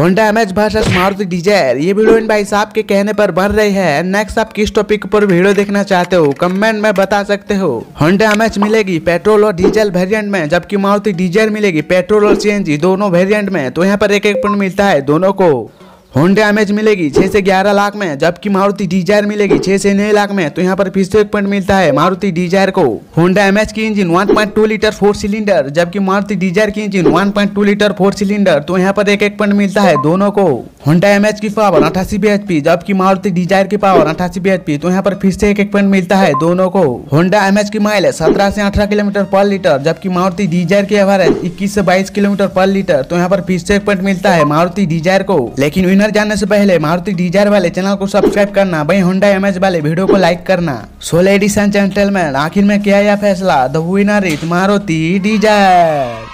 Honda M H versus Maruti Dzire ये video इन भाई साहब के कहने पर बन रही है। नेक्स्ट आप किस टॉपिक पर वीडियो देखना चाहते हो कमेंट में बता सकते हो। होंडा एम एच मिलेगी पेट्रोल और डीजल वेरिएंट में, जबकि मारुति डिज़ायर मिलेगी पेट्रोल और सीएनजी दोनों वेरिएंट में। तो यहाँ पर एक एक पॉइंट मिलता है दोनों को। होंडा एमएच मिलेगी, छह से ग्यारह लाख में, जबकि मारुति डिज़ायर मिलेगी, छह से नौ लाख में तो यहाँ पर फिर से एक पॉइंट मिलता है मारुति डिज़ायर को। होंडा एमएच की इंजन 1.2 लीटर फोर सिलेंडर जबकि मारुति डिज़ायर की इंजन 1.2 लीटर फोर सिलेंडर तो यहाँ पर एक एक पॉइंट मिलता है दोनों को। होंडा एमएच की पावर अठासी बी जबकि मारुति डिज़ायर की पावर अठासी बी तो यहाँ पर फिर से एक एक पॉइंट मिलता है दोनों को। होंडा एमएच की माइलेज सत्रह से अठारह किलोमीटर पर लीटर जबकि मारुति डिज़ायर की एवरेज इक्कीस से बाईस किलोमीटर पर लीटर तो यहाँ पर फिर से एक पॉइंट मिलता है मारुति डिज़ायर को। लेकिन विनर जानने से पहले मारुति डिज़ायर वाले चैनल को सब्सक्राइब करना, वही होंडा एमएच वाले वीडियो को लाइक करना। सोलह लेडीज़ एंड जेंटलमैन आखिर में किया यह फैसला? The winner is Maruti Dzire